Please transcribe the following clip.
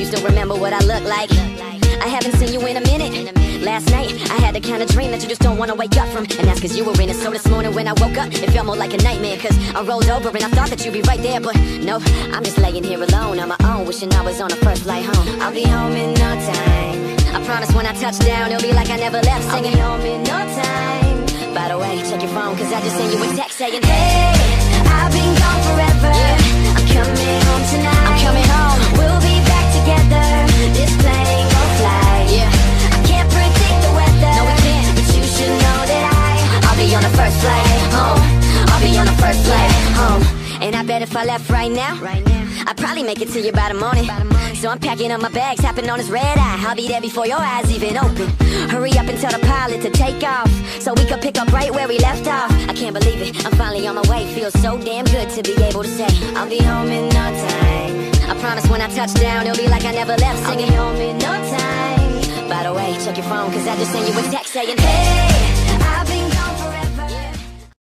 you still remember what I look like. I haven't seen you in a minute. Last night, I had the kind of dream that you just don't wanna wake up from. And that's cause you were in it. So this morning when I woke up, it felt more like a nightmare. Cause I rolled over and I thought that you'd be right there. But no, I'm just laying here alone on my own, wishing I was on a first flight home. I'll be home in no time. I promise when I touch down, it'll be like I never left. Singing home in no time. By the way, check your phone, cause I just sent you a text saying, Hey, I bet if I left right now, right now, I'd probably make it to you by the morning. So I'm packing up my bags, hopping on this red eye. I'll be there before your eyes even open. Hurry up and tell the pilot to take off, so we could pick up right where we left off. I can't believe it, I'm finally on my way. Feels so damn good to be able to say I'll be home in no time. I promise when I touch down, it'll be like I never left. Singing home in no time. By the way, check your phone, cause I just sent you a text saying, Hey, gone forever.